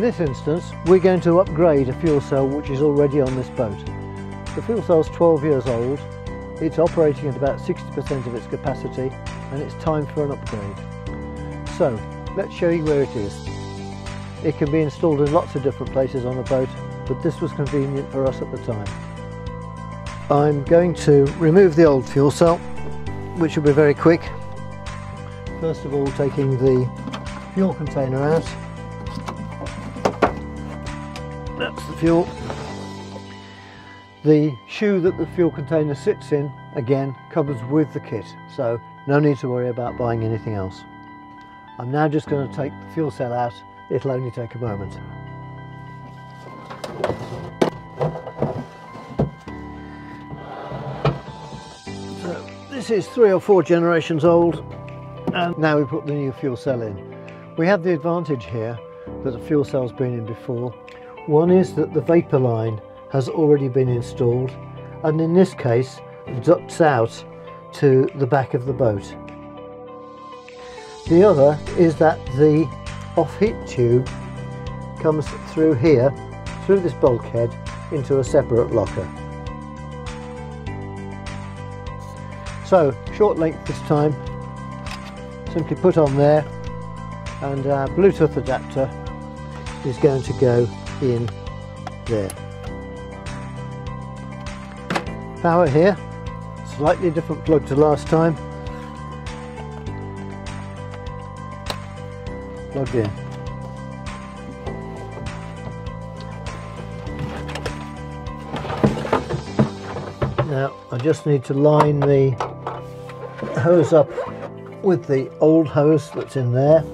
this instance we're going to upgrade a fuel cell which is already on this boat. The fuel cell is 12 years old, it's operating at about 60% of its capacity and it's time for an upgrade. So let's show you where it is. It can be installed in lots of different places on the boat but this was convenient for us at the time. I'm going to remove the old fuel cell which will be very quick. First of all taking the fuel container out. That's the fuel. The shoe that the fuel container sits in again comes with the kit so no need to worry about buying anything else. I'm now just going to take the fuel cell out. It'll only take a moment. So This is three or four generations old and now we put the new fuel cell in. We have the advantage here that the fuel cell's been in before. One is that the vapour line has already been installed and in this case ducts out to the back of the boat. The other is that the off-heat tube comes through here, through this bulkhead, into a separate locker. So short length this time, simply put on there and our Bluetooth adapter is going to go in there. Power here, slightly different plug to last time. Plugged in. Now I just need to line the hose up with the old hose that's in there.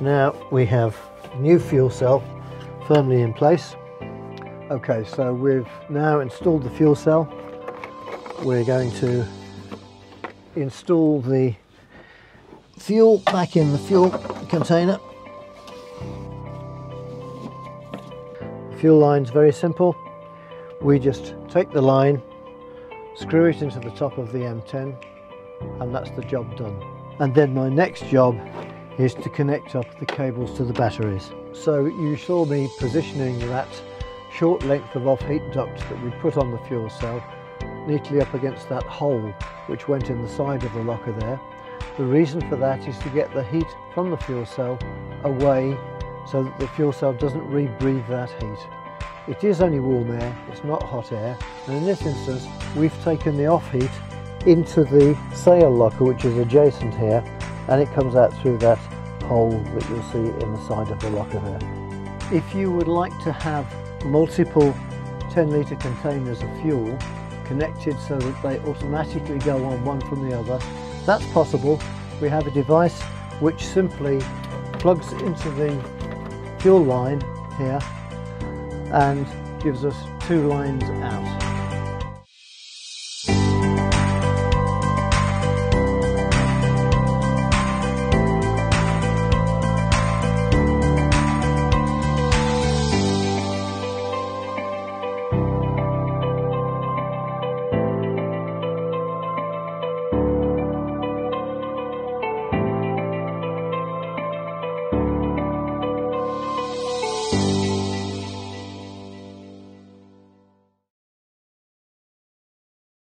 Now we have new fuel cell firmly in place. Okay, so we've now installed the fuel cell. We're going to install the fuel back in the fuel container. Fuel line's very simple. We just take the line screw it into the top of the M10 and that's the job done. And then my next job is to connect up the cables to the batteries. So you saw me positioning that short length of off-heat duct that we put on the fuel cell neatly up against that hole which went in the side of the locker there. The reason for that is to get the heat from the fuel cell away so that the fuel cell doesn't rebreathe that heat. It is only warm air, it's not hot air, and in this instance we've taken the off heat into the sail locker which is adjacent here and it comes out through that hole that you'll see in the side of the locker there. If you would like to have multiple 10 litre containers of fuel connected so that they automatically go on one from the other, that's possible. We have a device which simply plugs into the fuel line here and gives us two lines out.